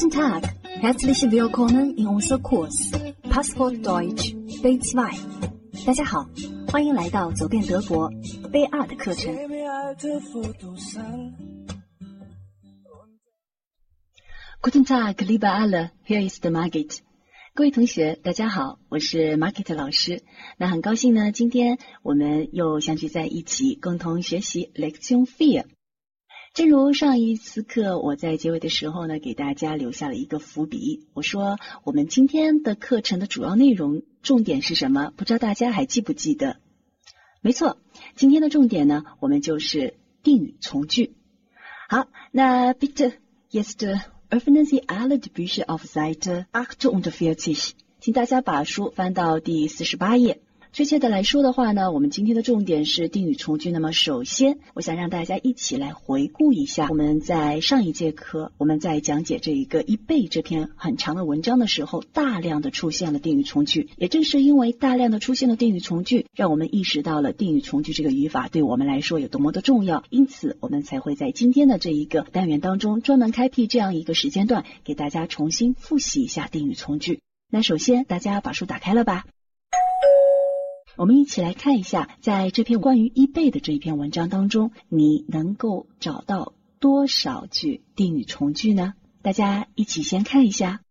Guten Tag, herzlich willkommen in unser Kurs Passport Deutsch B2。大家好，欢迎来到走遍德国 B 二的课程。Guten Tag, liebe alle, Here is the Margit。各位同学，大家好，我是 Margit 老师。那很高兴呢，今天我们又相聚在一起，共同学习 Lektion Vier。正如上一次课，我在结尾的时候呢，给大家留下了一个伏笔。我说，我们今天的课程的主要内容重点是什么？不知道大家还记不记得？没错，今天的重点呢，我们就是定语从句。好，那 bitte jetzt öffnen Sie alle die Bücher auf Seite achtundvierzig，请大家把书翻到第四十八页。确切的来说的话呢，我们今天的重点是定语从句。那么首先，我想让大家一起来回顾一下我们在上一节课我们在讲解这一个一倍这篇很长的文章的时候，大量的出现了定语从句。也正是因为大量的出现了定语从句，让我们意识到了定语从句这个语法对我们来说有多么的重要。因此，我们才会在今天的这一个单元当中专门开辟这样一个时间段，给大家重新复习一下定语从句。那首先，大家把书打开了吧。我们一起来看一下，在这篇关于一倍的这一篇文章当中，你能够找到多少句定语从句呢？大家一起先看一下。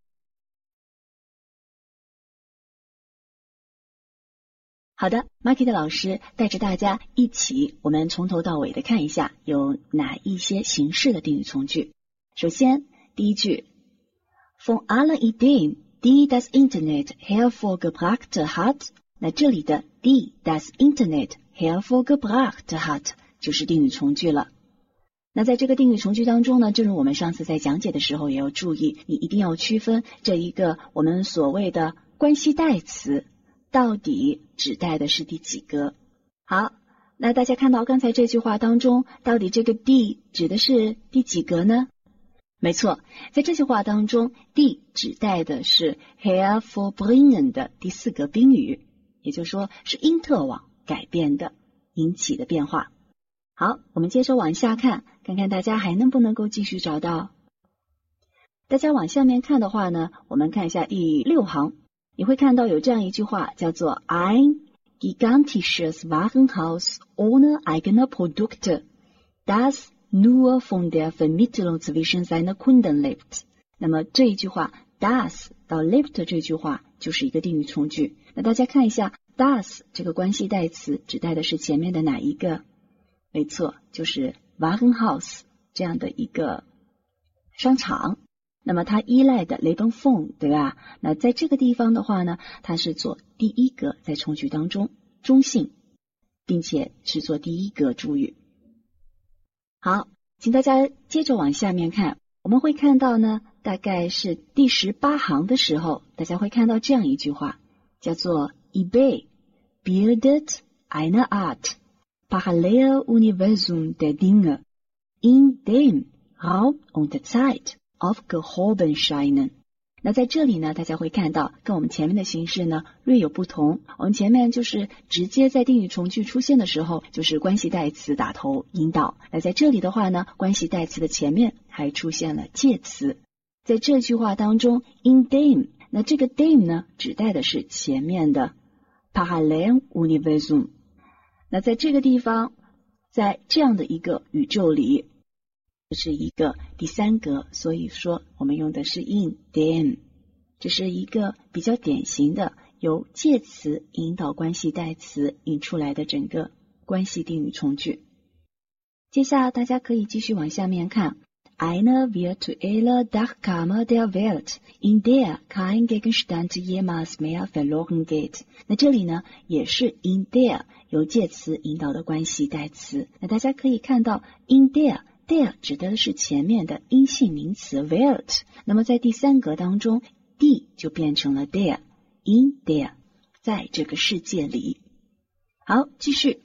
好的，Marky 的老师带着大家一起，我们从头到尾的看一下有哪一些形式的定语从句。首先，第一句，Von allen Ideen, die das Internet hervorgebracht hat。那这里的 die das Internet hervorgebracht hat 就是定语从句了。那在这个定语从句当中呢，正如我们上次在讲解的时候也要注意，你一定要区分这一个我们所谓的关系代词到底指代的是第几个。好，那大家看到刚才这句话当中，到底这个 d 指的是第几格呢？没错，在这句话当中，d 指代的是 hervorbringen 的第四个宾语。也就是说，是因特网改变的引起的变化。好，我们接着往下看，看看大家还能不能够继续找到。大家往下面看的话呢，我们看一下第六行，你会看到有这样一句话，叫做 "Ein gigantisches Warenhaus ohne eigene Produkte, das nur von der Vermittlung zwischen seinen Kunden lebt。那么这一句话，das 到 lebt 这句话就是一个定语从句。那大家看一下，das 这个关系代词指代的是前面的哪一个？没错，就是 Warenhaus 这样的一个商场。那么它依赖的 Leben von 对吧？那在这个地方的话呢，它是做第一个在从句当中中性，并且是做第一个主语。好，请大家接着往下面看，我们会看到呢，大概是第十八行的时候，大家会看到这样一句话。叫做 eBay bildet eine Art Paralleluniversum der Dinge, in dem Raum und Zeit aufgehoben scheinen。那在这里呢，大家会看到跟我们前面的形式呢略有不同。我们前面就是直接在定语从句出现的时候，就是关系代词打头引导。那在这里的话呢，关系代词的前面还出现了介词。在这句话当中，in dem 那这个 dem 呢，指代的是前面的 parallel universum。那在这个地方，在这样的一个宇宙里，这是一个第三格，所以说我们用的是 in dem。这是一个比较典型的由介词引导关系代词引出来的整个关系定语从句。接下来大家可以继续往下面看。Eine virtuelle Dachkammer der Welt, in der kein Gegenstand jemals mehr verloren geht。那这里呢，也是 in der 由介词引导的关系代词。那大家可以看到，in der，der 指的是前面的阴性名词 Welt。那么在第三格当中，d 就变成了 der，in der，在这个世界里。好，继续。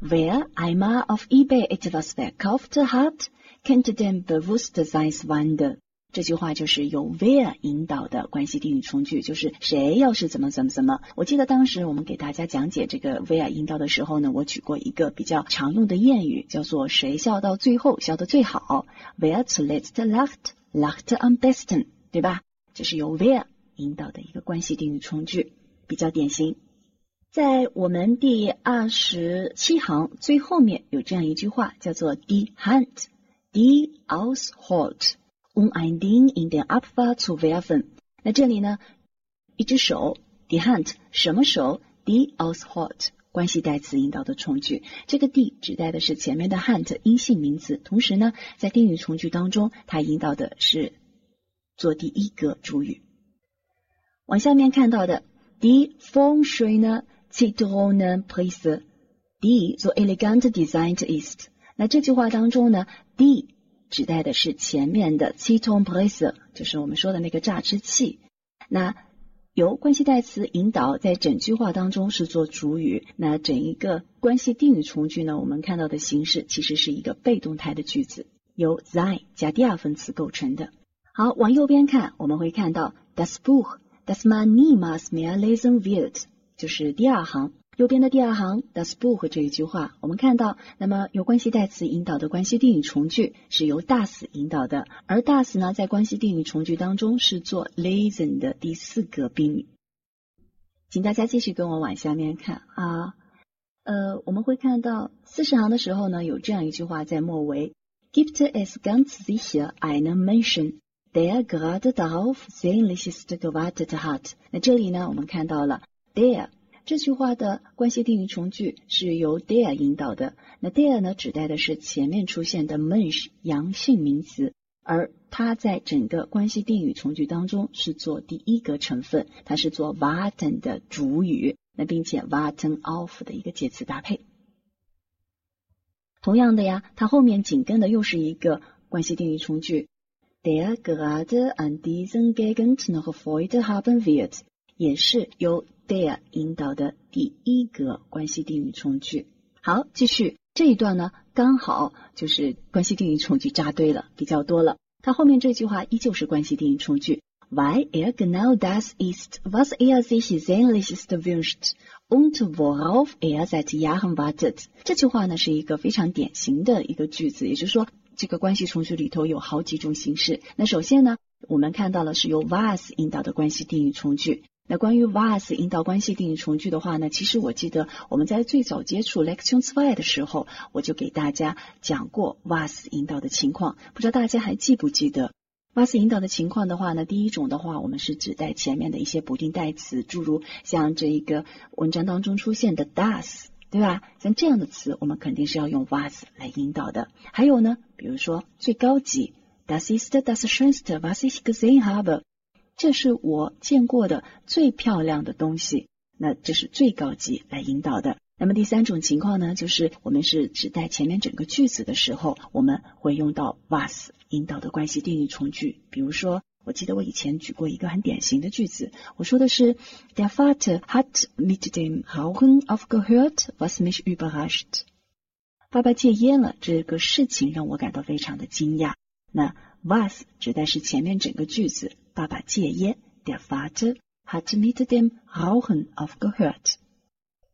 Wer einmal auf eBay etwas verkauft hat, kennt den Bewusstseinswandel。这句话就是由 where 引导的关系定语从句，就是谁要是怎么怎么怎么。我记得当时我们给大家讲解这个 where 引导的时候呢，我举过一个比较常用的谚语，叫做谁笑到最后笑得最好。w h e r e t o l e t t lacht, lacht am besten。对吧？这是由 where 引导的一个关系定语从句，比较典型。在我们第二十七行最后面有这样一句话，叫做 Die Hand, die Aushalt, um ein Ding in den Abfall zu werfen。那这里呢，一只手，die Hand，什么手？die Aushalt，关系代词引导的从句。这个 die 指代的是前面的 Hand 阴性名词，同时呢，在定语从句当中，它引导的是做第一个主语。往下面看到的 die 风水呢？Citroenpresse, die so elegant designed ist。那这句话当中呢 D 指代的是前面的 Citroenpresse，就是我们说的那个榨汁器。那由关系代词引导，在整句话当中是做主语。那整一个关系定语从句呢，我们看到的形式其实是一个被动态的句子，由 sein 加第二分词构成的。好，往右边看，我们会看到 das Buch, das man niemals mehr lesen wird。就是第二行右边的第二行，does book 这一句话，我们看到，那么由关系代词引导的关系定语从句是由 does 引导的，而 does 呢，在关系定语从句当中是做 listen 的第四个宾语。请大家继续跟我往下面看啊，呃，我们会看到四十行的时候呢，有这样一句话在末尾，gibt es ganz sicher einen Menschen, der gerade darauf sehnlichst gewartet hat。那这里呢，我们看到了。There 这句话的关系定语从句是由 there 引导的。那 there 呢，指代的是前面出现的 Mensch 阳性名词，而它在整个关系定语从句当中是做第一个成分，它是做 warten 的主语，那并且 warten of 的一个介词搭配。同样的呀，它后面紧跟的又是一个关系定语从句，der gerade an diesem Gegend noch Freude haben wird，也是由 there 引导的第一个关系定语从句。好，继续这一段呢，刚好就是关系定语从句扎堆了，比较多了。它后面这句话依旧是关系定语从句，Weil er genau das ist, was er sich sehnlichst wünscht und worauf er seit Jahren wartet。这句话呢是一个非常典型的一个句子，也就是说，这个关系从句里头有好几种形式。那首先呢，我们看到了是由 was 引导的关系定语从句。那关于 was 引导关系定语从句的话呢，其实我记得我们在最早接触 Lecture Two 的时候，我就给大家讲过 was 引导的情况，不知道大家还记不记得？was 引导的情况的话呢，第一种的话，我们是指代前面的一些不定代词，诸如像这一个文章当中出现的 does，对吧？像这样的词，我们肯定是要用 was 来引导的。还有呢，比如说最高级，Das ist das schönste, was ich gesehen habe。这是我见过的最漂亮的东西，那这是最高级来引导的。那么第三种情况呢，就是我们是指代前面整个句子的时候，我们会用到 was 引导的关系定语从句。比如说，我记得我以前举过一个很典型的句子，我说的是 Der Vater hat mit dem Rauchen aufgehört, was mich überrascht。爸爸戒烟了，这个事情让我感到非常的惊讶。那 was 指代是前面整个句子。爸爸戒烟，der Vater hat mit dem Rauchen aufgehört。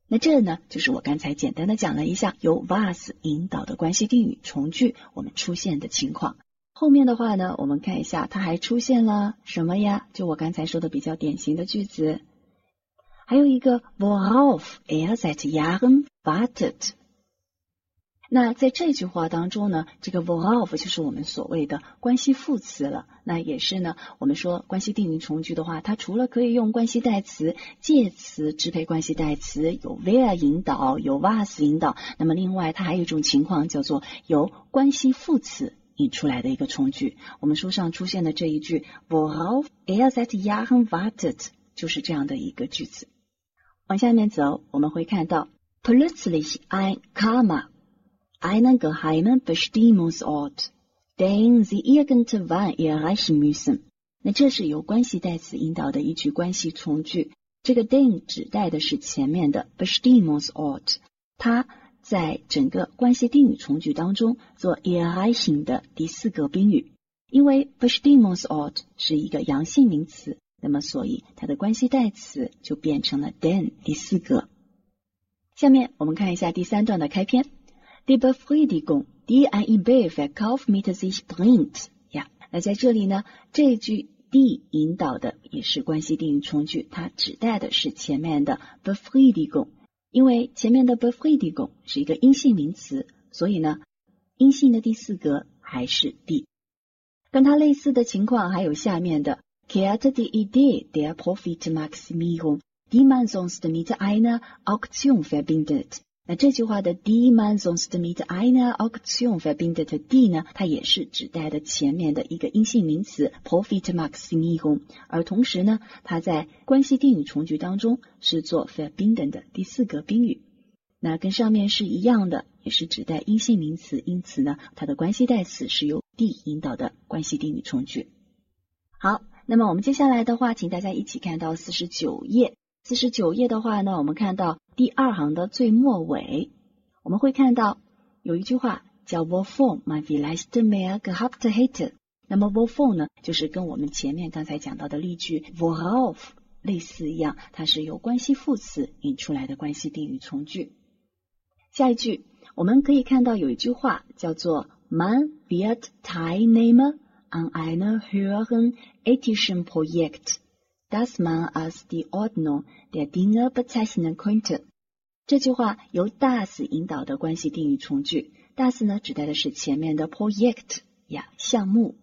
那这呢，就是我刚才简单的讲了一下由 was 引导的关系定语从句我们出现的情况。后面的话呢，我们看一下，它还出现了什么呀？就我刚才说的比较典型的句子，还有一个 worauf er seit Jahren wartet。那在这句话当中呢，这个 worauf 就是我们所谓的关系副词了。那也是呢，我们说关系定语从句的话，它除了可以用关系代词、介词支配关系代词，有 where 引导，有 was 引导。那么另外，它还有一种情况叫做由关系副词引出来的一个从句。我们书上出现的这一句 worauf er seit Jahren wartet，就是这样的一个句子。往下面走，我们会看到 plötzlich ein Karma。Einen geheimen Bestimmungsort, den sie irgendwann erreichen müssen。那这是由关系代词引导的一句关系从句。这个 den 指代的是前面的 Bestimmungsort，它在整个关系定语从句当中做 erreichen 的第四个宾语。因为 Bestimmungsort 是一个阳性名词，那么所以它的关系代词就变成了 den 第四个。下面我们看一下第三段的开篇。Die Befriedigung, die ein eBay-Verkauf mit sich bringt，呀，那在这里呢，这句 d 引导的也是关系定语从句，它指代的是前面的 befriedigung，因为前面的 befriedigung 是一个阴性名词，所以呢，阴性的第四格还是 d。跟它类似的情况还有下面的 kehrt die Idee der Profitmaximierung, die man sonst mit einer Auktion verbindet。那这句话的 die man sonst mit einer Auktion verbindet d 呢，它也是指代的前面的一个阴性名词 Profitmaximierung，而同时呢，它在关系定语从句当中是做 verbinden 的第四个宾语。那跟上面是一样的，也是指代阴性名词，因此呢，它的关系代词是由 d 引导的关系定语从句。好，那么我们接下来的话，请大家一起看到四十九页。四十九页的话呢，我们看到第二行的最末尾，我们会看到有一句话叫 “wofon my vielleicht mehr gehabt hätte”。那么 “wofon” 呢，就是跟我们前面刚才讲到的例句 “worauf” 类似一样，它是由关系副词引出来的关系定语从句。下一句，我们可以看到有一句话叫做 “Man wird Teilnehmer an einer höheren ethischen Projekt, das man als die Ordnung der Dinge bezeichnen könnte。”这句话由 das 引导的关系定语从句，das 呢指代的是前面的 project 呀项目。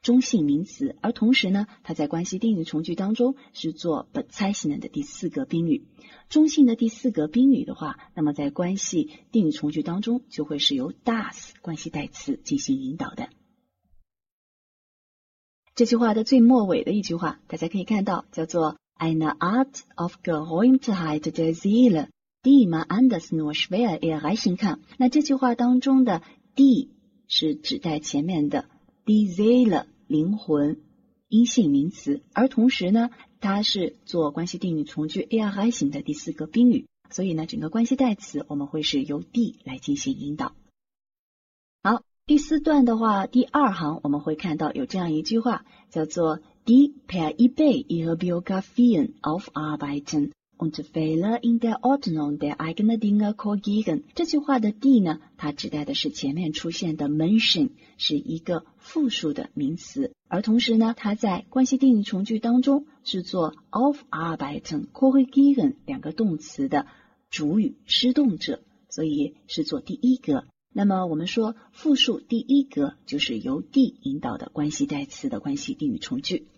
中性名词，而同时呢，它在关系定语从句当中是做 bezeichnen 的第四个宾语。中性的第四个宾语的话，那么在关系定语从句当中就会是由 das 关系代词进行引导的。这句话的最末尾的一句话，大家可以看到叫做 An Art of Geräumtheit der Seele, die man anders nur schwer erreichen kann。那这句话当中的 d 是指代前面的 die Seele。灵魂，阴性名词，而同时呢，它是做关系定语从句 a r i 型的第四个宾语，所以呢，整个关系代词我们会是由 d 来进行引导。第四段的话，第二行我们会看到有这样一句话，叫做 die per eBay ihre Biografien aufarbeiten。und Fehler in der Ordnung der eigenen Dinge korrigieren。这句话的 d 呢，它指代的是前面出现的 mention，是一个复数的名词，而同时呢，它在关系定语从句当中是做 aufarbeiten、korrigieren 两个动词的主语施动者，所以是做第一个。那么我们说复数第一格就是由 d 引导的关系代词的关系定语从句。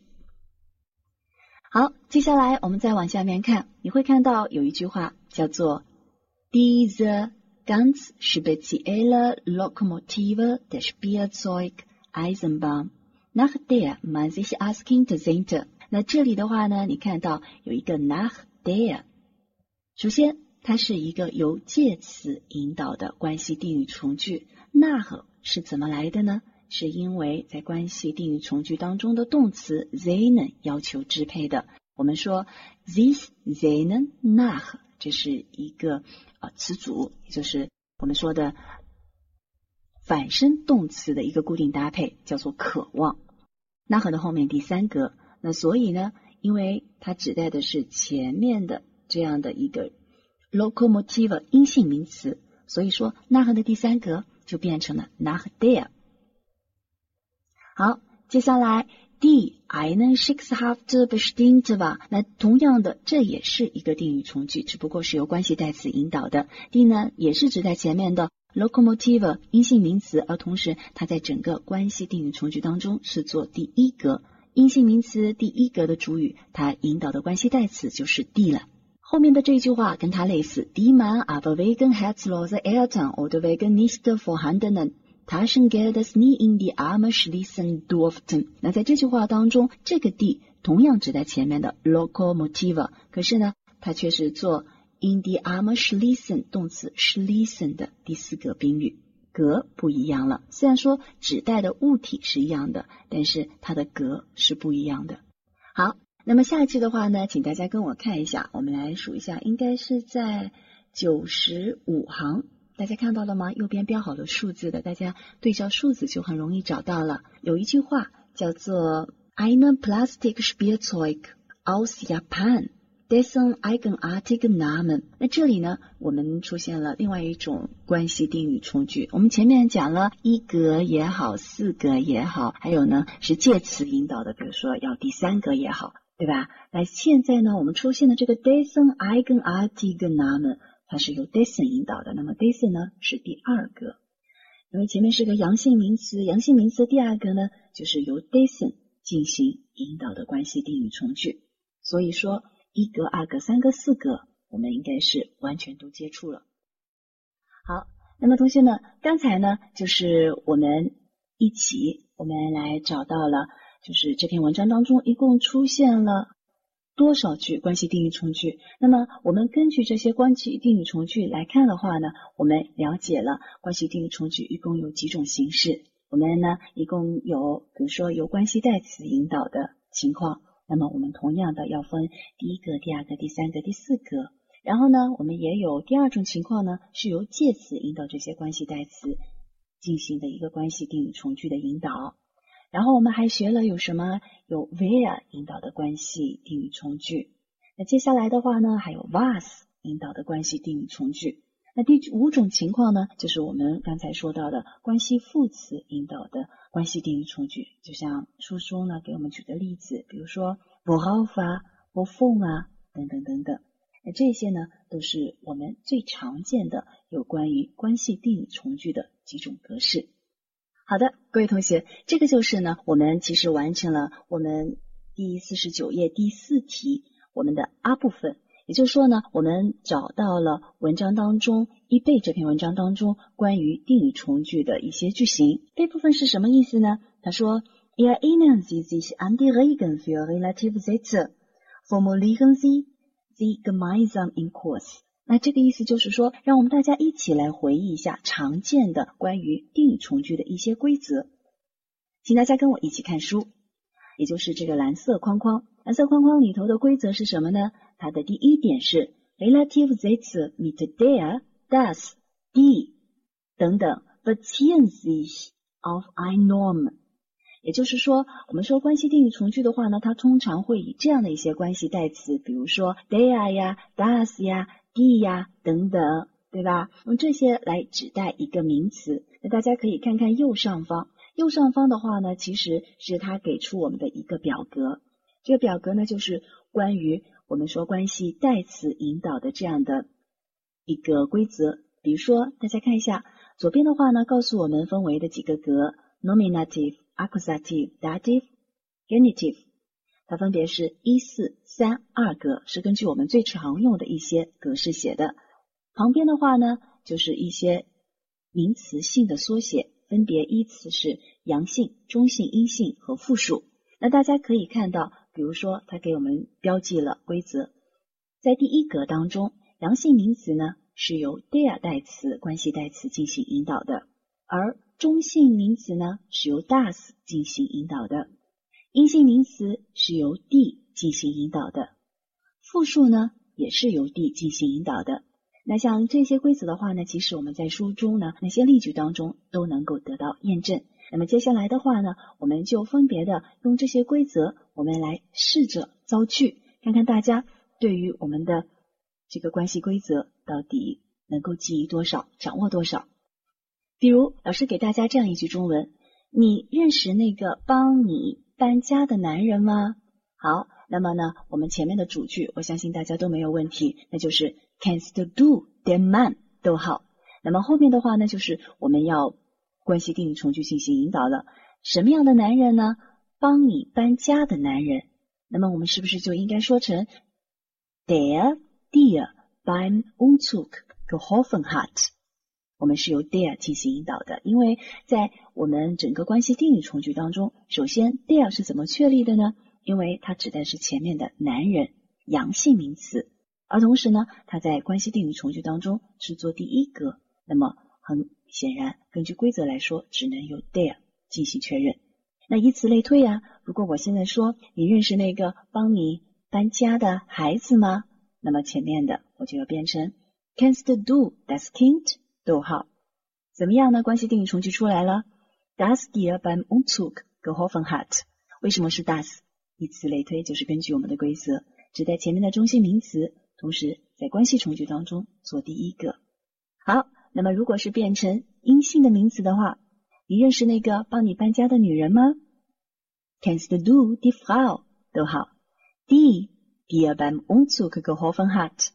好，接下来我们再往下面看，你会看到有一句话叫做 “Diese ganz spezielle Lokomotive der Spielzeug Eisenbahn, nach der man sich asking to sehnte。”那这里的话呢，你看到有一个 nach der，首先它是一个由介词引导的关系定语从句那和是怎么来的呢？是因为在关系定语从句当中的动词 sehnen 要求支配的。我们说 this sehnen nach，这是一个啊词组，也就是我们说的反身动词的一个固定搭配，叫做渴望。那和的后面第三格，那所以呢，因为它指代的是前面的这样的一个 locomotive 阴性名词，所以说 n a h 的第三格就变成了 nach der。好，接下来 D einen Schicksal bestimmt 吧。那同样的，这也是一个定语从句，只不过是由关系代词引导的。D 呢，也是指在前面的 locomotive 阴性名词，而同时它在整个关系定语从句当中是做第一格阴性名词第一格的主语，它引导的关系代词就是 D 了。后面的这句话跟它类似：Die man aber wegen herzloser Eltern oder wegen nicht vorhandenen 他生给的是你 in the arm schließen durften。那在这句话当中，这个 d 同样指代前面的 locomotive，可是呢，它却是做 in the arm schließen 动词 schließen 的第四个宾语，格不一样了。虽然说指代的物体是一样的，但是它的格是不一样的。好，那么下一句的话呢，请大家跟我看一下，我们来数一下，应该是在九十五行。大家看到了吗？右边标好了数字的，大家对照数字就很容易找到了。有一句话叫做 "Ein Plastikspielzeug aus Japan dessen eigenartigen Namen。那这里呢，我们出现了另外一种关系定语从句。我们前面讲了一格也好，四格也好，还有呢是介词引导的，比如说要第三格也好，对吧？那现在呢，我们出现的这个 dessen eigenartigen Namen，它是由 dessen 引导的。那么 dessen 呢是第二个，因为前面是个阳性名词，阳性名词第二个呢就是由 dessen 进行引导的关系定语从句。所以说，一格、二格、三格、四格，我们应该是完全都接触了。好，那么同学们，刚才呢，就是我们一起，我们来找到了，就是这篇文章当中一共出现了多少句关系定语从句。那么我们根据这些关系定语从句来看的话呢，我们了解了关系定语从句一共有几种形式。我们呢，一共有，比如说由关系代词引导的情况。那么我们同样的要分第一个、第二个、第三个、第四个，然后呢，我们也有第二种情况呢，是由介词引导这些关系代词进行的一个关系定语从句的引导。然后我们还学了有什么有 where 引导的关系定语从句。那接下来的话呢，还有 was 引导的关系定语从句。那第五种情况呢，就是我们刚才说到的关系副词引导的关系定语从句，就像书中呢给我们举的例子，比如说 worauf 啊，wofür 啊，等等等等。那这些呢，都是我们最常见的有关于关系定语从句的几种格式。好的，各位同学，这个就是呢，我们其实完成了我们第四十九页第四题我们的 A 部分。也就是说呢，我们找到了文章当中一背这篇文章当中关于定语从句的一些句型。这部分是什么意思呢？他说：“Erinnern Sie sich an die Regeln für relative Sätze? Formulieren Sie sie gemeinsam in Kurs。”那这个意思就是说，让我们大家一起来回忆一下常见的关于定语从句的一些规则。请大家跟我一起看书，也就是这个蓝色框框。蓝色框框里头的规则是什么呢？它的第一点是 relative Sätze mit der, das, die 等等 beziehen sich auf i norm。也就是说，我们说关系定语从句的话呢，它通常会以这样的一些关系代词，比如说 der 呀、das 呀、d 呀等等，对吧？用这些来指代一个名词。那大家可以看看右上方，右上方的话呢，其实是它给出我们的一个表格。这个表格呢，就是关于。我们说关系代词引导的这样的一个规则，比如说大家看一下左边的话呢，告诉我们分为的几个格：nominative、accusative、dative、genitive，它分别是一四三二格，是根据我们最常用的一些格式写的。旁边的话呢，就是一些名词性的缩写，分别依次是阳性、中性、阴性和复数。那大家可以看到。比如说，它给我们标记了规则，在第一格当中，阳性名词呢是由 der 代词关系代词进行引导的，而中性名词呢是由 das 进行引导的，阴性名词是由 D 进行引导的，复数呢也是由 D 进行引导的。那像这些规则的话呢，其实我们在书中呢那些例句当中都能够得到验证。那么接下来的话呢，我们就分别的用这些规则，我们来试着造句，看看大家对于我们的这个关系规则到底能够记忆多少，掌握多少。比如老师给大家这样一句中文：你认识那个帮你搬家的男人吗？好，那么呢，我们前面的主句，我相信大家都没有问题，那就是 Canst do the man？逗号。那么后面的话呢，就是我们要。关系定语从句进行引导了，什么样的男人呢？帮你搬家的男人。那么我们是不是就应该说成 der dir beim Umzug geholfen hat？我们是由 der 进行引导的，因为在我们整个关系定语从句当中，首先 der 是怎么确立的呢？因为它指的是前面的男人，阳性名词，而同时呢，它在关系定语从句当中是做第一格，那么很。显然，根据规则来说，只能由 there 进行确认。那以此类推啊，如果我现在说你认识那个帮你搬家的孩子吗？那么前面的我就要变成 Canst do das Kind？逗号，怎么样呢？关系定语从句出来了。Das dir beim Umzug geholfen hat？为什么是 das？以此类推，就是根据我们的规则，指代前面的中性名词，同时在关系从句当中做第一个。好，那么如果是变成阴性的名词的话，你认识那个帮你搬家的女人吗？Kannst du die Frau？逗号，die dir beim Umzug geholfen hat？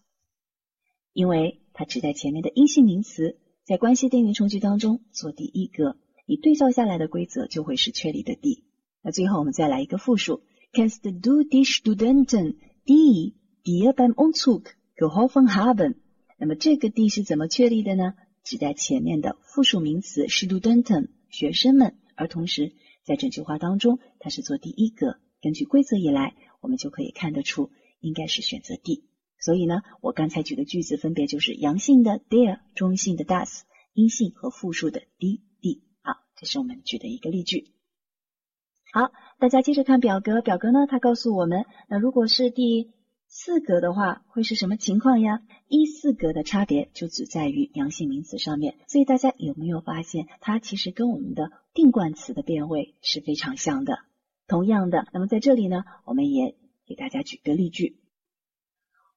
因为它指代前面的阴性名词，在关系定语从句当中做第一个，你对照下来的规则就会是确立的 d。那最后我们再来一个复数，Kennst du die Studenten die dir beim Umzug geholfen haben？那么这个 d 是怎么确立的呢？指代前面的复数名词 Studenten。学生们，而同时在整句话当中，它是做第一个。根据规则以来，我们就可以看得出，应该是选择 D。所以呢，我刚才举的句子分别就是阳性的 there，中性的 does，阴性和复数的 d d。好，这是我们举的一个例句。好，大家接着看表格，表格呢，它告诉我们，那如果是第。四格的话会是什么情况呀？一四格的差别就只在于阳性名词上面，所以大家有没有发现，它其实跟我们的定冠词的变位是非常像的。同样的，那么在这里呢，我们也给大家举个例句。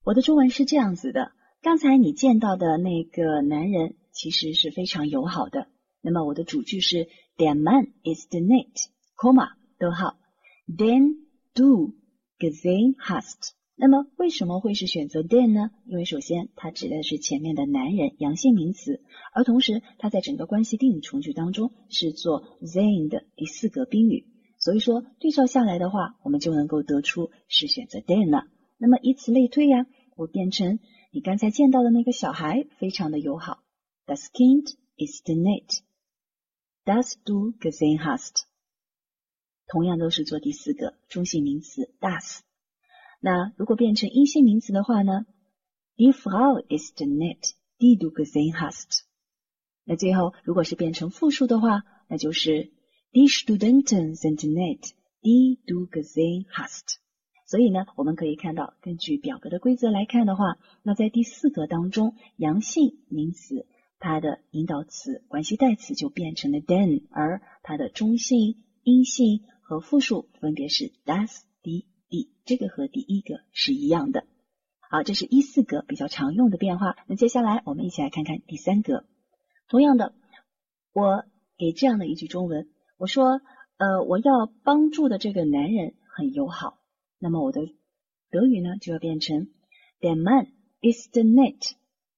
我的中文是这样子的：刚才你见到的那个男人其实是非常友好的。那么我的主句是 Der Mann ist nett，逗号，den du gesehen hast。那么为什么会是选择 den 呢？因为首先它指的是前面的男人阳性名词，而同时它在整个关系定语从句当中是做 then 的第四个宾语，所以说对照下来的话，我们就能够得出是选择 den 了。那么以此类推呀，我变成你刚才见到的那个小孩非常的友好，das Kind ist nett，das du gesehen hast，同样都是做第四个中性名词 das。那如果变成阴性名词的话呢？Die Frau ist nett, die du gesehen hast。那最后如果是变成复数的话，那就是 Die Studenten sind nett, die du gesehen hast。所以呢，我们可以看到，根据表格的规则来看的话，那在第四格当中，阳性名词它的引导词、关系代词就变成了 den，而它的中性、阴性和复数分别是 das、die。D 这个和第一个是一样的，好，这是一四格比较常用的变化。那接下来我们一起来看看第三格。同样的，我给这样的一句中文，我说，呃，我要帮助的这个男人很友好。那么我的德语呢就要变成，Der Mann ist nett,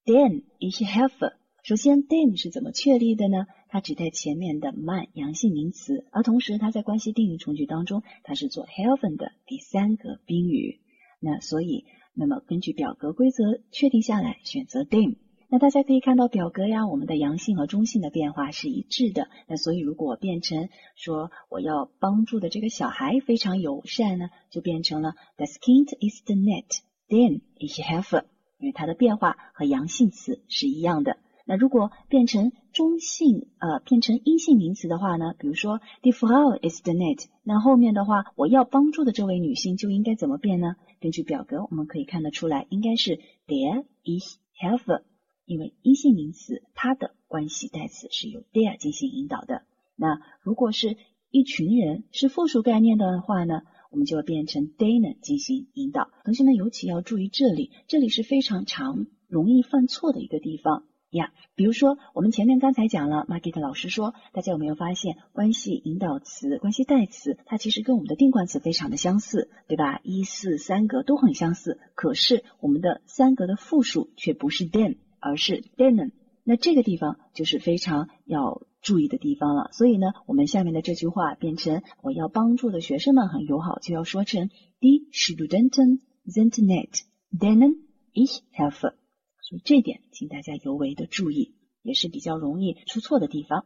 den ich helfe。首先，den 是怎么确立的呢？它指代前面的 man 阳性名词，而同时它在关系定语从句当中，它是做 helfen 的第三个宾语。那所以，那么根据表格规则确定下来，选择 den。那大家可以看到表格呀，我们的阳性和中性的变化是一致的。那所以如果变成说我要帮助的这个小孩非常友善呢，就变成了 Das Kind is the net, then ich helfe，因为它的变化和阳性词是一样的。那如果变成中性呃变成阴性名词的话呢？比如说 die Frau ist nett，那后面的话我要帮助的这位女性就应该怎么变呢？根据表格我们可以看得出来，应该是 There ich helfe，因为阴性名词它的关系代词是由 there 进行引导的。那如果是一群人是复数概念的话呢，我们就要变成 den 进行引导。同学们尤其要注意这里，这里是非常常容易犯错的一个地方。呀，比如说我们前面刚才讲了，Market 老师说，大家有没有发现，关系引导词、关系代词，它其实跟我们的定冠词非常的相似，对吧？一四三格都很相似，可是我们的三格的复数却不是 then 而是 denen。那这个地方就是非常要注意的地方了。所以呢，我们下面的这句话变成我要帮助的学生们很友好，就要说成 Die Studenten sind nett，denen ich helfe。所以这点，请大家尤为的注意，也是比较容易出错的地方。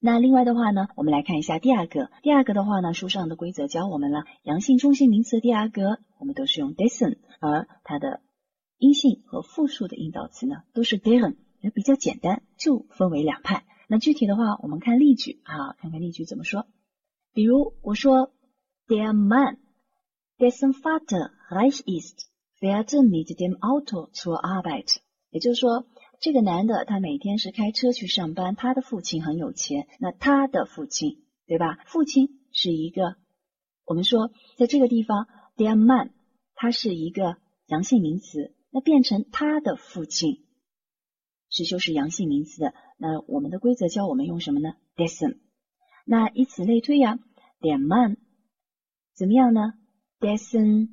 那另外的话呢，我们来看一下第二个。第二个的话呢，书上的规则教我们了，阳性、中性名词第二格，我们都是用 dessen，而它的阴性和复数的引导词呢，都是 deren，也比较简单，就分为两派。那具体的话，我们看例句啊，看看例句怎么说。比如我说，Der Mann, dessen Vater reich ist。fährt mit dem Auto zur Arbeit，也就是说，这个男的他每天是开车去上班，他的父亲很有钱。那他的父亲，对吧？父亲是一个，我们说在这个地方，der Mann，它是一个阳性名词，那变成他的父亲是修饰阳性名词的。那我们的规则教我们用什么呢？dessen。那以此类推呀，der Mann 怎么样呢？dessen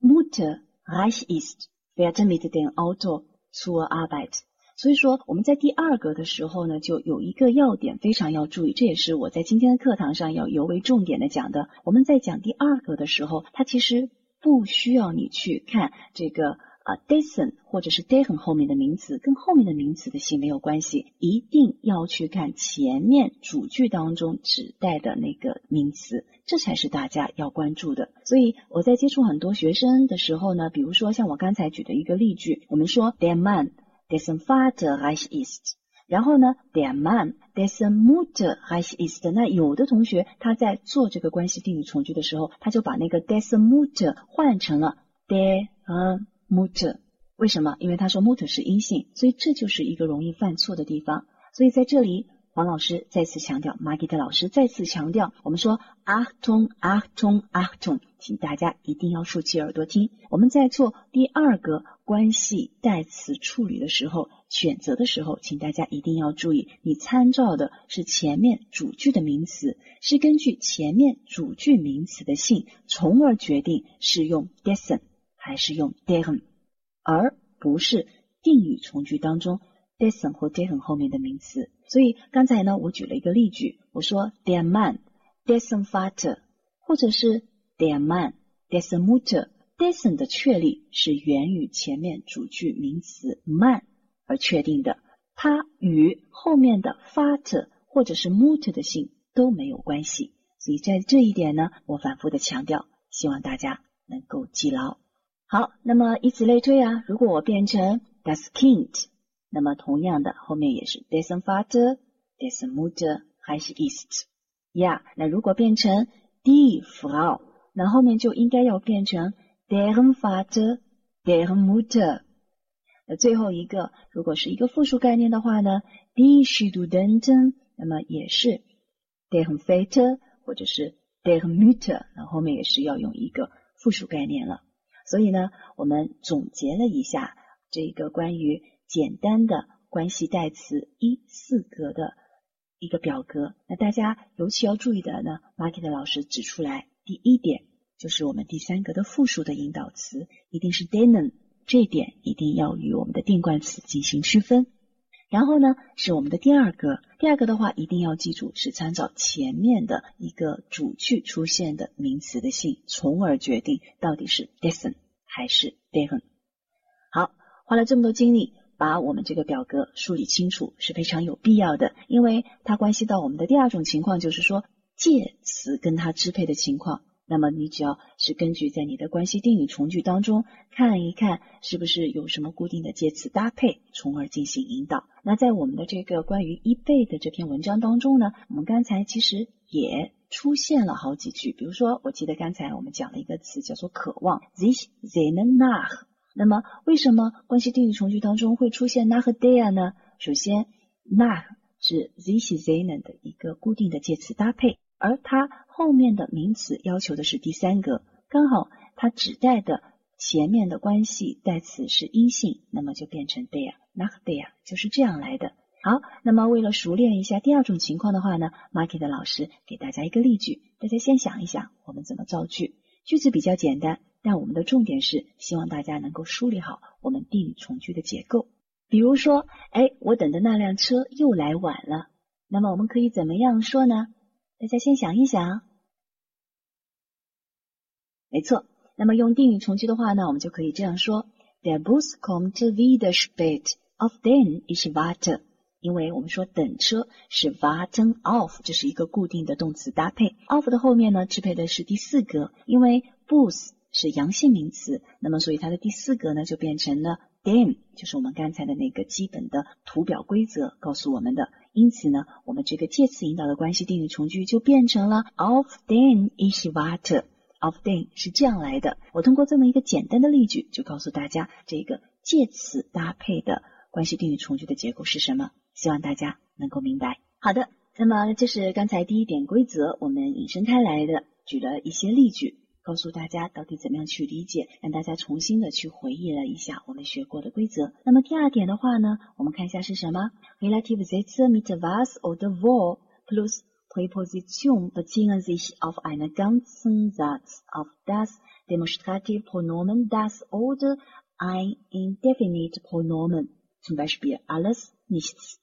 Mutter reich ist, fährt mit dem Auto zur Arbeit。所以说我们在第二格的时候呢，就有一个要点非常要注意，这也是我在今天的课堂上要尤为重点的讲的。我们在讲第二格的时候，它其实不需要你去看这个。啊，dessen 或者是 dehen 后面的名词跟后面的名词的性没有关系，一定要去看前面主句当中指代的那个名词，这才是大家要关注的。所以我在接触很多学生的时候呢，比如说像我刚才举的一个例句，我们说 der Mann dessen Vater reich ist，然后呢 der Mann dessen Mutter reich ist，那有的同学他在做这个关系定语从句的时候，他就把那个 dessen Mutter 换成了 der mutter，为什么？因为他说 mutter 是阴性，所以这就是一个容易犯错的地方。所以在这里，黄老师再次强调，马吉特老师再次强调，我们说 Achtung Achtung Achtung，请大家一定要竖起耳朵听。我们在做第二个关系代词处理的时候，选择的时候，请大家一定要注意，你参照的是前面主句的名词，是根据前面主句名词的性，从而决定是用 dessen。还是用 dehen，而不是定语从句当中 dessen 或 dehen 后面的名词。所以刚才呢，我举了一个例句，我说 der Mann dessen Vater，或者是 der Mann dessen Mutter。dessen 的确立是源于前面主句名词 man 而确定的，它与后面的 Vater 或者是 Mutter 的姓都没有关系。所以在这一点呢，我反复的强调，希望大家能够记牢。好，那么以此类推啊，如果我变成 das Kind，那么同样的后面也是 dessen Vater，dessen Mutter，还是 ist 呀？那如果变成 die Frau，那后面就应该要变成 deren Vater，deren Mutter。那最后一个，如果是一个复数概念的话呢，die Studenten，那么也是 deren Vater 或者是 deren Mutter，那后面也是要用一个复数概念了。所以呢，我们总结了一下这个关于简单的关系代词一四格的一个表格。那大家尤其要注意的呢，Market 的老师指出来，第一点就是我们第三格的复数的引导词一定是 denen，这点一定要与我们的定冠词进行区分。然后呢，是我们的第二个，第二个的话一定要记住是参照前面的一个主句出现的名词的性，从而决定到底是 dessen 还是 dehen。好，花了这么多精力把我们这个表格梳理清楚是非常有必要的，因为它关系到我们的第二种情况，就是说介词跟它支配的情况。那么你只要是根据在你的关系定语从句当中看一看，是不是有什么固定的介词搭配，从而进行引导。那在我们的这个关于一倍的这篇文章当中呢，我们刚才其实也出现了好几句。比如说，我记得刚才我们讲了一个词叫做渴望，sich sehnen nah。那么为什么关系定语从句当中会出现 nach der 呢？首先，nach 是 sich sehnen 的一个固定的介词搭配。而它后面的名词要求的是第三个，刚好它指代的前面的关系代词是阴性，那么就变成 der，nach der 就是这样来的。好，那么为了熟练一下第二种情况的话呢，Marky 的老师给大家一个例句，大家先想一想我们怎么造句。句子比较简单，但我们的重点是希望大家能够梳理好我们定语从句的结构。比如说，哎，我等的那辆车又来晚了，那么我们可以怎么样说呢？大家先想一想，没错。那么用定语从句的话呢，我们就可以这样说：Der Bus kommt wieder spät, auf den ich warte。因为我们说等车是 warten auf，这是一个固定的动词搭配。auf 的后面呢，支配的是第四格，因为 Bus 是阳性名词，那么所以它的第四格呢就变成了 den，就是我们刚才的那个基本的图表规则告诉我们的。因此呢，我们这个介词引导的关系定语从句就变成了 of then is what。of then 是这样来的。我通过这么一个简单的例句，就告诉大家这个介词搭配的关系定语从句的结构是什么。希望大家能够明白。好的，那么这是刚才第一点规则，我们引申开来的，举了一些例句。告诉大家到底怎么样去理解，让大家重新的去回忆了一下我们学过的规则。那么第二点的话呢，我们看一下是什么？Relative Sätze mit was oder wo plus Präposition beziehen sich auf einen ganzen Satz auf das Demonstrativpronomen das oder ein Indefinite-Pronomen, zum Beispiel alles, nichts.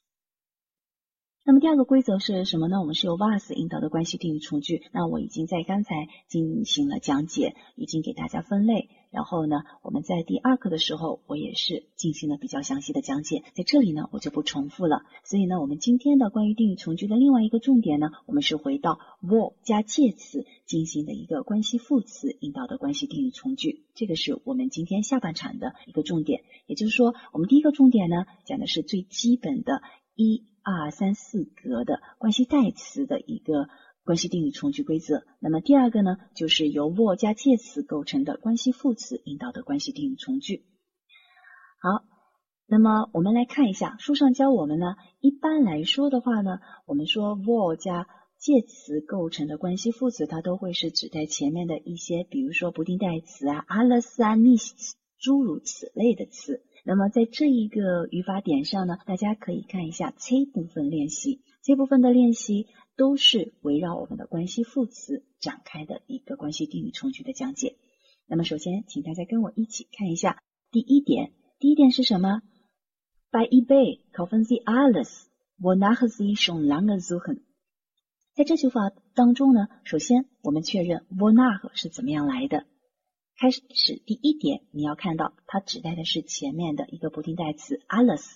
那么第二个规则是什么呢？我们是由 was 引导的关系定语从句。那我已经在刚才进行了讲解，已经给大家分类。然后呢，我们在第二课的时候，我也是进行了比较详细的讲解。在这里呢，我就不重复了。所以呢，我们今天的关于定语从句的另外一个重点呢，我们是回到 what 加介词进行的一个关系副词引导的关系定语从句。这个是我们今天下半场的一个重点。也就是说，我们第一个重点呢，讲的是最基本的一。二三四格的关系代词的一个关系定语从句规则。那么第二个呢，就是由 what 加介词构成的关系副词引导的关系定语从句。好，那么我们来看一下书上教我们呢，一般来说的话呢，我们说 what 加介词构成的关系副词，它都会是指代前面的一些，比如说不定代词啊，alles 啊，nichts，诸如此类的词。那么在这一个语法点上呢，大家可以看一下 C 部分练习。C 部分的练习都是围绕我们的关系副词展开的一个关系定语从句的讲解。那么首先，请大家跟我一起看一下第一点。第一点是什么？By eBay kaufen Sie alles, wonach Sie schon lange suchen。在这句话当中呢，首先我们确认 wonach 是怎么样来的。开始第一点，你要看到它指代的是前面的一个不定代词 alles，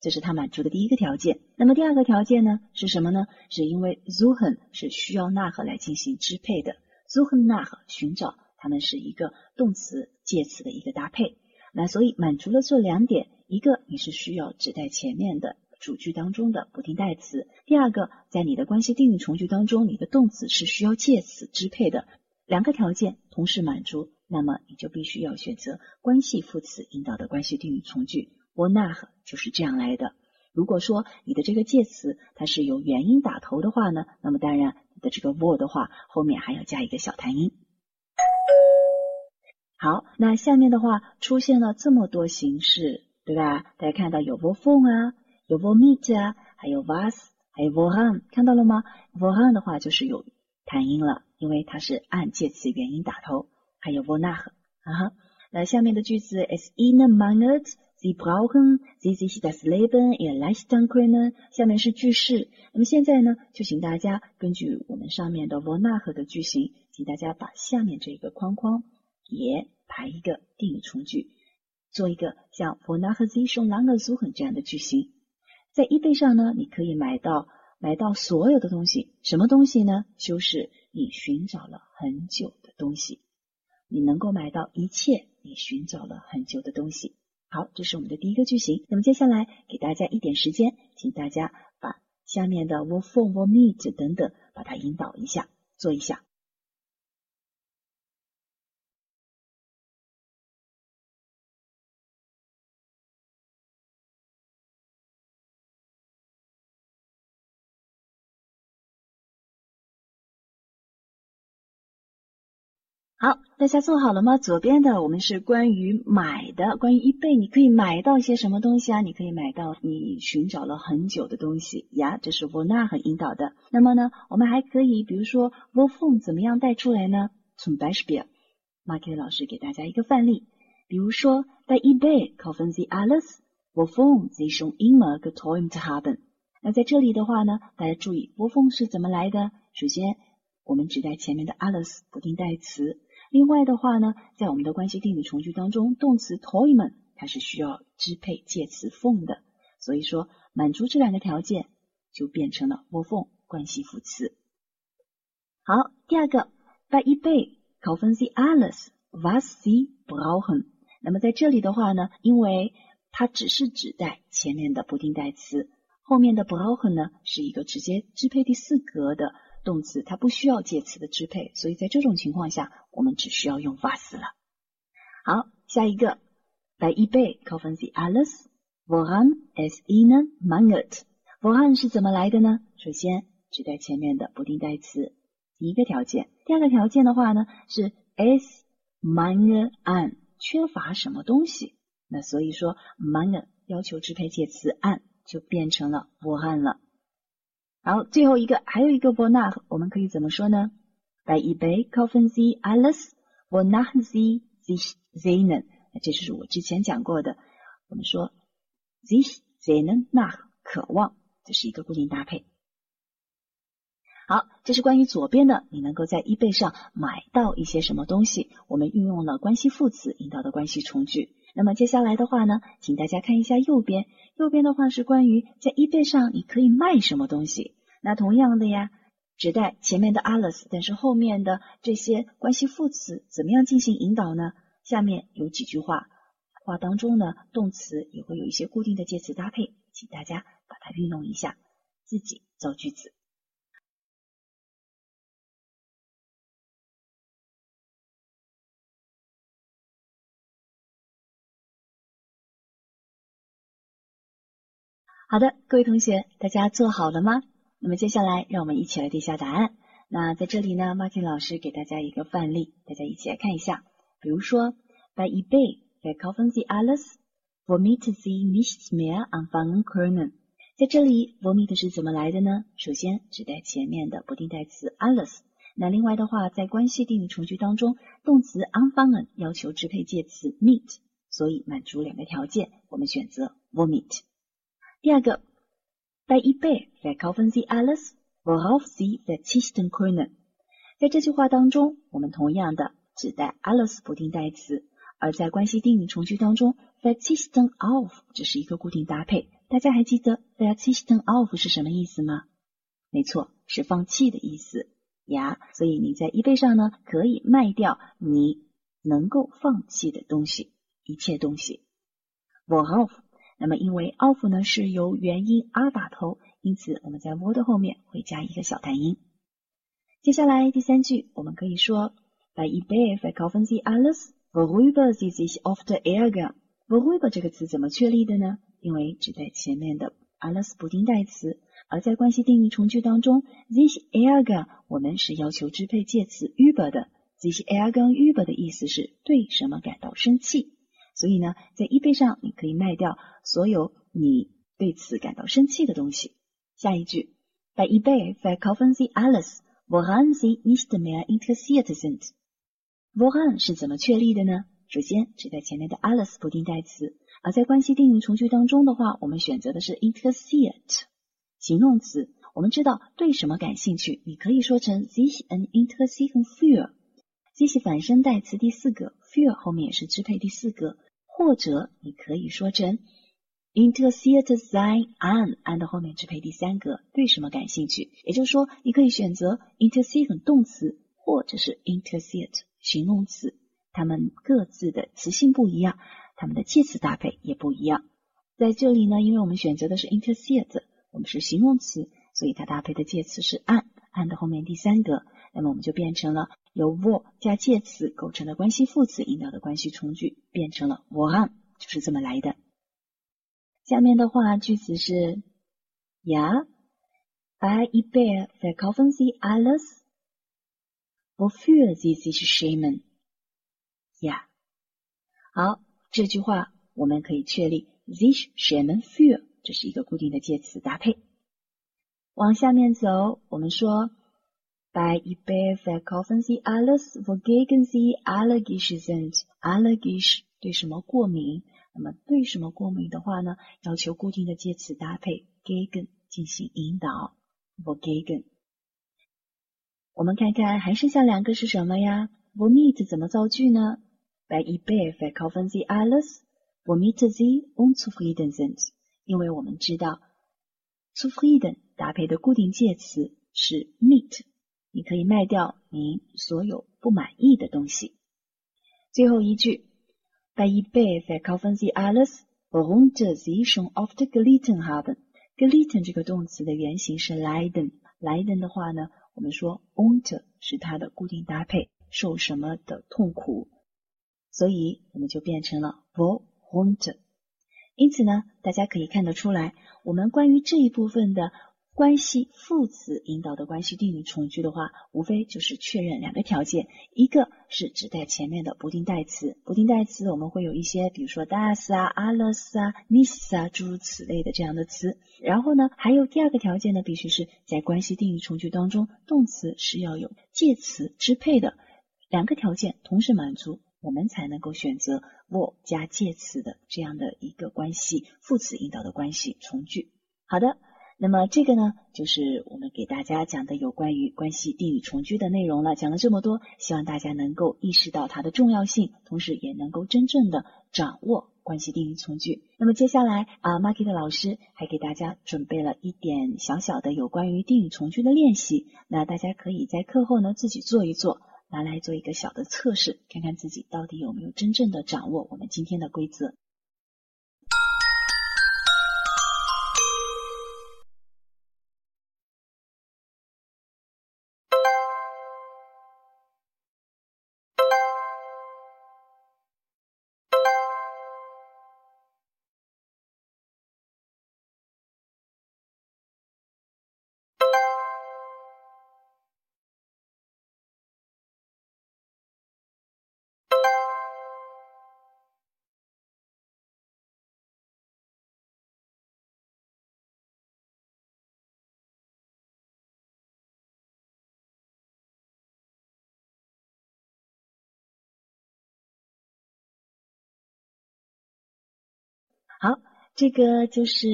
这是它满足的第一个条件。那么第二个条件呢是什么呢？是因为 suchen 是需要 nach 来进行支配的，suchen nach 寻找，它们是一个动词介词的一个搭配。那所以满足了这两点，一个你是需要指代前面的主句当中的不定代词，第二个在你的关系定语从句当中，你的动词是需要介词支配的，两个条件同时满足。那么你就必须要选择关系副词引导的关系定语从句，wonach 就是这样来的。如果说你的这个介词它是由元音打头的话呢，那么当然你的这个 wo 的话后面还要加一个小弹音。好，那下面的话出现了这么多形式，对吧？大家看到有 wo phone 啊，有 wo mit 啊，还有 was，还有 woran，看到了吗？woran 的话就是有弹音了，因为它是按介词元音打头。还有 wonach 啊，那下面的句子 es ihnen mangelt，sie brauchen，sie sich das Leben erleichtern können。下面是句式，那么现在呢，就请大家根据我们上面的 wonach 的句型，请大家把下面这个框框也排一个定语从句，做一个像 wonach sie schon lange suchen 这样的句型。在 eBay 上呢，你可以买到买到所有的东西，什么东西呢？就是你寻找了很久的东西。你能够买到一切你寻找了很久的东西。好，这是我们的第一个句型。那么接下来给大家一点时间，请大家把下面的 wo from wo meet 等等，把它引导一下，做一下。大家做好了吗？左边的我们是关于买的，关于 eBay，你可以买到一些什么东西啊？你可以买到你寻找了很久的东西呀，这是 wonach 引导的。那么呢，我们还可以，比如说 wo from 怎么样带出来呢？Zum Beispiel，Mark 老师给大家一个范例，比如说在 eBay kaufen Sie alles，wovon Sie schon immer geträumt haben。那在这里的话呢，大家注意 wo from 是怎么来的？首先，我们指代前面的 alles 不定代词。另外的话呢，在我们的关系定语从句当中，动词 toimen 它是需要支配介词 from 的，所以说满足这两个条件，就变成了 wo from 关系副词。好，第二个，bei eBay kaufen Sie alles, was Sie brauchen。那么在这里的话呢，因为它只是指代前面的不定代词，后面的 brauchen 呢是一个直接支配第四格的。动词它不需要介词的支配，所以在这种情况下，我们只需要用 was 了。好，下一个，bei eBay kaufen Sie alles, woran es Ihnen mangelt。woran 是怎么来的呢？首先指代前面的不定代词，第一个条件。第二个条件的话呢，是 es mangel an，缺乏什么东西。那所以说 mangel 要求支配介词 an 就变成了 woran 了。好最后一个还有一个 wonach，我们可以怎么说呢？Bei eBay kaufen Sie alles, wonach Sie sich sehnen。这就是我之前讲过的，我们说 sich sehnen nach 渴望，这是一个固定搭配。好，这是关于左边的，你能够在 eBay 上买到一些什么东西？我们运用了关系副词引导的关系从句。那么接下来的话呢，请大家看一下右边，右边的话是关于在 eBay 上你可以卖什么东西。那同样的呀，指代前面的 alles，但是后面的这些关系副词怎么样进行引导呢？下面有几句话，话当中呢，动词也会有一些固定的介词搭配，请大家把它运用一下，自己造句子。好的，各位同学，大家做好了吗？那么接下来，让我们一起来对一下答案。那在这里呢，Martin 老师给大家一个范例，大家一起来看一下。比如说，Bei eBay verkaufen Sie alles，womit Sie nichts mehr anfangen können。在这里，womit 是怎么来的呢？首先指代前面的不定代词 alles。那另外的话，在关系定语从句当中，动词 anfangen 要求支配介词 meet，所以满足两个条件，我们选择 womit。第二个，bei eBay verkaufen Sie alles, worauf Sie verzichten können。在这句话当中，我们同样的指代 alles 不定代词，而在关系定语从句当中，verzichten auf 这是一个固定搭配。大家还记得 verzichten auf 是什么意思吗？没错，是放弃的意思呀。所以你在 eBay 上呢，可以卖掉你能够放弃的东西，一切东西。worauf 那么，因为 of 呢是由元音 r 打头，因此我们在 word 后面会加一个小单音。接下来第三句，我们可以说：Bei eBay verkaufen Sie alles, worüber Sie sich oft ärgern。worüber 这个词怎么确立的呢？因为指在前面的 alles 不定代词，而在关系定义从句当中，sich ärgern 我们是要求支配介词 über 的，sich ärgern über 的意思是对什么感到生气。所以呢，在 eBay 上你可以卖掉所有你对此感到生气的东西。下一句，Bei eBay verkaufen Sie alles, woran Sie nicht mehr interessiert sind。woran 是怎么确立的呢？首先指在前面的 alles 不定代词，而在关系定语从句当中的话，我们选择的是 interessiert 形容词。我们知道对什么感兴趣，你可以说成 sich an interessieren für。sich 反身代词第四个，für 后面也是支配第四个。或者你可以说成 interessiert sein an，an 的后面支配第三个，对什么感兴趣？也就是说，你可以选择 interessiert 动词，或者是 interessiert 形容词，它们各自的词性不一样，它们的介词搭配也不一样。在这里呢，因为我们选择的是 interessiert，我们是形容词，所以它搭配的介词是 an，an 的后面第三个，那么我们就变成了。由 were 加介词构成的关系副词引导的关系从句变成了 woran，就是这么来的。下面的话句子是：Ja，bei eBay verkaufen Sie alles，wofür Sie sich schämen。Ja，好，这句话我们可以确立 sich schämen für，这是一个固定的介词搭配。往下面走，我们说。Bei eBay verkaufen Sie alles, wogegen Sie allergisch sind. Allergisch 对什么过敏？那么对什么过敏的话呢？要求固定的介词搭配 gegen 进行引导。wogegen。我们看看还剩下两个是什么呀？womit 怎么造句呢？Bei eBay verkaufen Sie alles, womit Sie unzufrieden sind。因为我们知道 zufrieden 搭配的固定介词是 mit。你可以卖掉您所有不满意的东西。最后一句，Bei eBay verkaufen Sie alles, worunter Sie schon oft gelitten haben。gelitten 这个动词的原型是 leiden，leiden 的话呢，我们说 unter 是它的固定搭配，受什么的痛苦，所以我们就变成了 worunter。因此呢，大家可以看得出来，我们关于这一部分的关系副词引导的关系定语从句的话，无非就是确认两个条件，一个是指代前面的不定代词，不定代词我们会有一些，比如说 does 啊、alles 啊、，miss 啊诸如此类的这样的词。然后呢，还有第二个条件呢，必须是在关系定语从句当中，动词是要有介词支配的，两个条件同时满足，我们才能够选择 w 加介词的这样的一个关系副词引导的关系从句。好的。那么这个呢，就是我们给大家讲的有关于关系定语从句的内容了。讲了这么多，希望大家能够意识到它的重要性，同时也能够真正的掌握关系定语从句。那么接下来啊，Market 老师还给大家准备了一点小小的有关于定语从句的练习，那大家可以在课后呢自己做一做，拿来做一个小的测试，看看自己到底有没有真正的掌握我们今天的规则。好，这个就是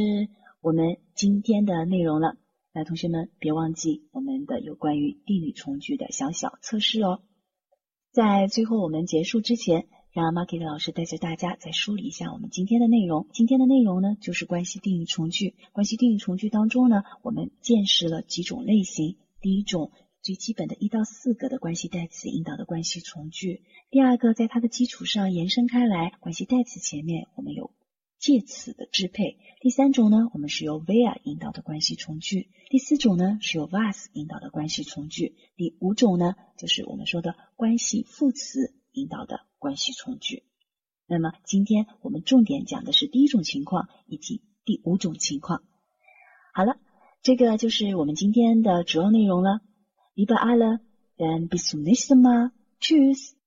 我们今天的内容了。那同学们别忘记我们的有关于定语从句的小小测试哦。在最后我们结束之前，让 Market 老师带着大家再梳理一下我们今天的内容。今天的内容呢，就是关系定语从句。关系定语从句当中呢，我们见识了几种类型。第一种，最基本的一到四个的关系代词引导的关系从句。第二个，在它的基础上延伸开来，关系代词前面我们有。介词的支配。第三种呢，我们是由 where 引导的关系从句。第四种呢，是由 was 引导的关系从句。第五种呢，就是我们说的关系副词引导的关系从句。那么今天我们重点讲的是第一种情况以及第五种情况。好了，这个就是我们今天的主要内容了。Liebe alle, dann bis zum nächsten Mal. Tschüss.